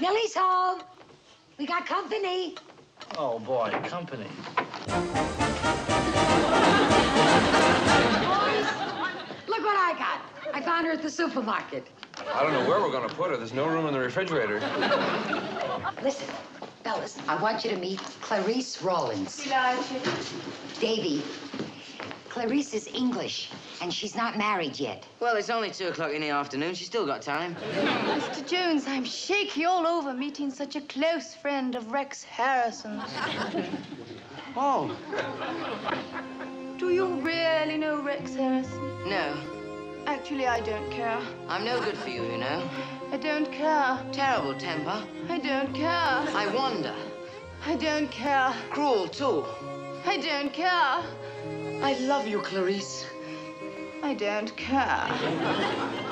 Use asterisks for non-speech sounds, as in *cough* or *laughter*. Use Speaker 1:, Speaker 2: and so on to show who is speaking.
Speaker 1: Millie's home. We got company.
Speaker 2: Oh, boy, company.
Speaker 1: Boys, look what I got. I found her at the supermarket.
Speaker 3: I don't know where we're gonna put her. There's no room in the refrigerator.
Speaker 1: Listen, fellas, I want you to meet Clarice Rollins. Davy, Clarice is English, and she's not married yet.
Speaker 4: Well, it's only two o'clock in the afternoon. She's still got time.
Speaker 5: Mr. Jones, I'm shaky all over meeting such a close friend of Rex Harrison's. *laughs*
Speaker 4: Oh,
Speaker 5: Do you really know Rex Harrison?
Speaker 4: no.
Speaker 5: Actually, I don't care.
Speaker 4: I'm no good for you, you know.
Speaker 5: I don't care.
Speaker 4: Terrible temper.
Speaker 5: I don't care.
Speaker 4: I wonder.
Speaker 5: I don't care.
Speaker 4: Cruel, too.
Speaker 5: I don't care.
Speaker 4: I love you, Clarice.
Speaker 5: I don't care.